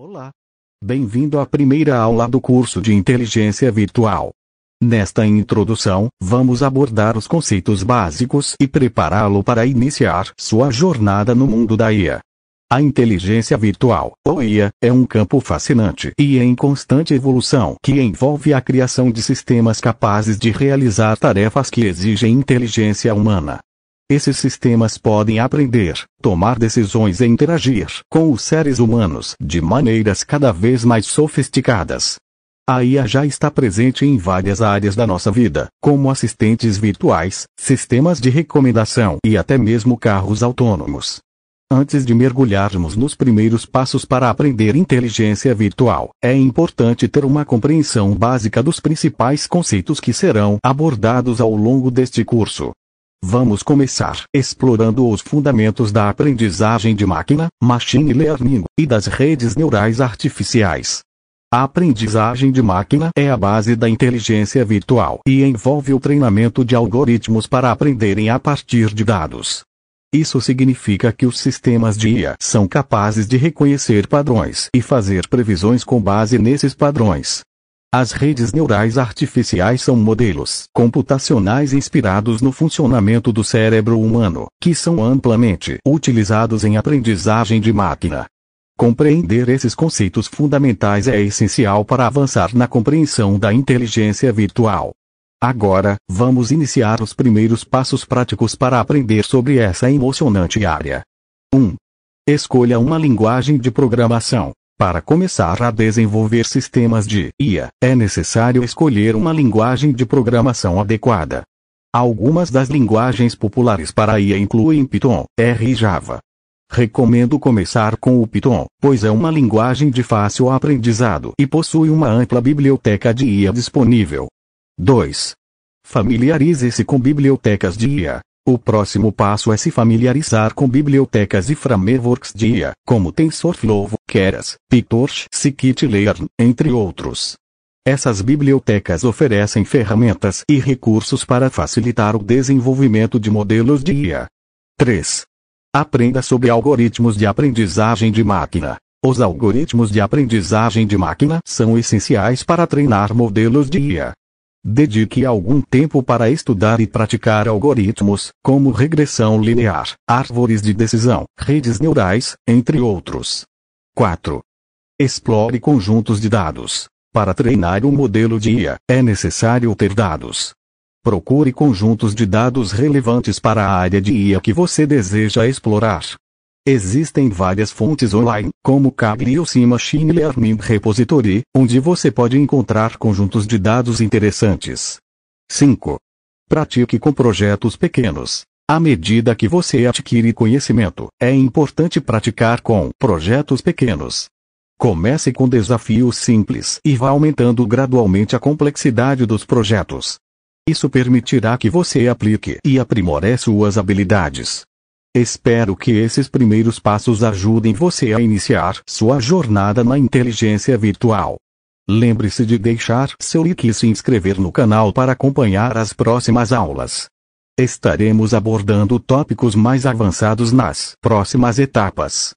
Olá! Bem-vindo à primeira aula do curso de Inteligência Virtual. Nesta introdução, vamos abordar os conceitos básicos e prepará-lo para iniciar sua jornada no mundo da IA. A inteligência virtual, ou IA, é um campo fascinante e em constante evolução que envolve a criação de sistemas capazes de realizar tarefas que exigem inteligência humana. Esses sistemas podem aprender, tomar decisões e interagir com os seres humanos de maneiras cada vez mais sofisticadas. A IA já está presente em várias áreas da nossa vida, como assistentes virtuais, sistemas de recomendação e até mesmo carros autônomos. Antes de mergulharmos nos primeiros passos para aprender inteligência virtual, é importante ter uma compreensão básica dos principais conceitos que serão abordados ao longo deste curso. Vamos começar explorando os fundamentos da aprendizagem de máquina, machine learning, e das redes neurais artificiais. A aprendizagem de máquina é a base da inteligência virtual e envolve o treinamento de algoritmos para aprenderem a partir de dados. Isso significa que os sistemas de IA são capazes de reconhecer padrões e fazer previsões com base nesses padrões. As redes neurais artificiais são modelos computacionais inspirados no funcionamento do cérebro humano, que são amplamente utilizados em aprendizagem de máquina. Compreender esses conceitos fundamentais é essencial para avançar na compreensão da inteligência virtual. Agora, vamos iniciar os primeiros passos práticos para aprender sobre essa emocionante área. 1. Escolha uma linguagem de programação. Para começar a desenvolver sistemas de IA, é necessário escolher uma linguagem de programação adequada. Algumas das linguagens populares para IA incluem Python, R e Java. Recomendo começar com o Python, pois é uma linguagem de fácil aprendizado e possui uma ampla biblioteca de IA disponível. 2. Familiarize-se com bibliotecas de IA. O próximo passo é se familiarizar com bibliotecas e frameworks de IA, como TensorFlow, Keras, PyTorch, Scikit-learn, entre outros. Essas bibliotecas oferecem ferramentas e recursos para facilitar o desenvolvimento de modelos de IA. 3. Aprenda sobre algoritmos de aprendizagem de máquina. Os algoritmos de aprendizagem de máquina são essenciais para treinar modelos de IA. Dedique algum tempo para estudar e praticar algoritmos, como regressão linear, árvores de decisão, redes neurais, entre outros. 4. Explore conjuntos de dados. Para treinar um modelo de IA, é necessário ter dados. Procure conjuntos de dados relevantes para a área de IA que você deseja explorar. Existem várias fontes online, como Kaggle e o C Machine Learning Repository, onde você pode encontrar conjuntos de dados interessantes. 5. Pratique com projetos pequenos. À medida que você adquire conhecimento, é importante praticar com projetos pequenos. Comece com desafios simples e vá aumentando gradualmente a complexidade dos projetos. Isso permitirá que você aplique e aprimore suas habilidades. Espero que esses primeiros passos ajudem você a iniciar sua jornada na inteligência virtual. Lembre-se de deixar seu like e se inscrever no canal para acompanhar as próximas aulas. Estaremos abordando tópicos mais avançados nas próximas etapas.